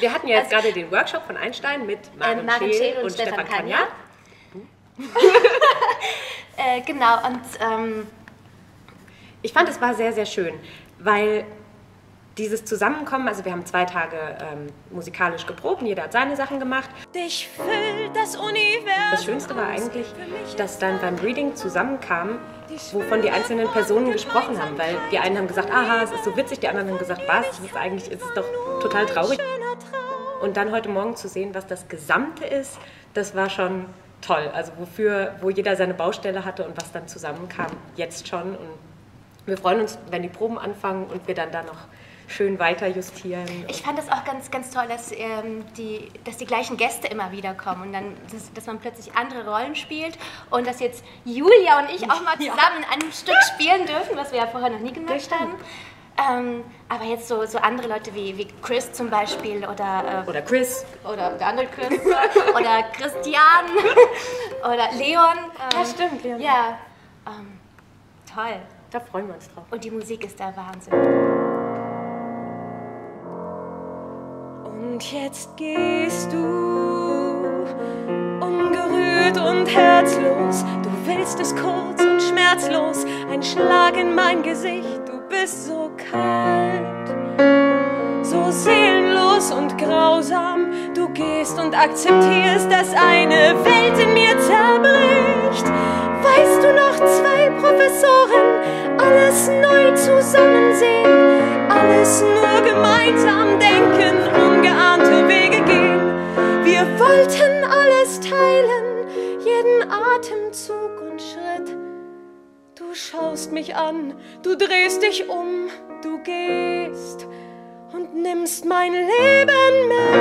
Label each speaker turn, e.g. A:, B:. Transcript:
A: Wir hatten ja jetzt also, gerade den Workshop von Einstein mit Maren, äh, Maren Scheel und, und Stefan Kanja.
B: äh, genau, und ähm,
A: ich fand, es war sehr, sehr schön, weil dieses Zusammenkommen, also wir haben zwei Tage ähm, musikalisch geprobt und jeder hat seine Sachen gemacht.
C: Dich füllt das Universum.
A: Das Schönste war eigentlich, dass dann beim Reading zusammenkam, wovon die einzelnen Personen gesprochen haben, weil die einen haben gesagt, aha, es ist so witzig, die anderen haben gesagt, was, es ist eigentlich ist es doch total traurig. Und dann heute Morgen zu sehen, was das Gesamte ist, das war schon toll. Also wofür, wo jeder seine Baustelle hatte und was dann zusammenkam, jetzt schon. Und wir freuen uns, wenn die Proben anfangen und wir dann da noch schön weiter justieren.
B: Ich fand das auch ganz, ganz toll, dass, ähm, die, dass die gleichen Gäste immer wieder kommen und dann, dass, dass, man plötzlich andere Rollen spielt und dass jetzt Julia und ich auch mal zusammen ja. ein Stück spielen dürfen, was wir ja vorher noch nie gemacht haben. Ähm, aber jetzt so, so andere Leute wie, wie Chris zum Beispiel oder...
A: Äh, oder Chris.
B: Oder der andere Chris. oder Christian. oder Leon.
A: Ähm, ja, stimmt, Leon.
B: Ja, ähm, toll.
A: Da freuen wir uns drauf.
B: Und die Musik ist der Wahnsinn.
C: Und jetzt gehst du ungerührt und herzlos. Du willst es kurz und schmerzlos, ein Schlag in mein Gesicht. Bist so kalt, so seelenlos und grausam. Du gehst und akzeptierst, dass eine Welt in mir zerbricht. Weißt du noch, zwei Professoren, alles neu zusammen sehen, alles nur gemeinsam denken, ungeahnte Wege gehen. Wir wollten alles teilen, jeden Atemzug und Schritt. Schaust mich an, du drehst dich um, du gehst und nimmst mein Leben mit.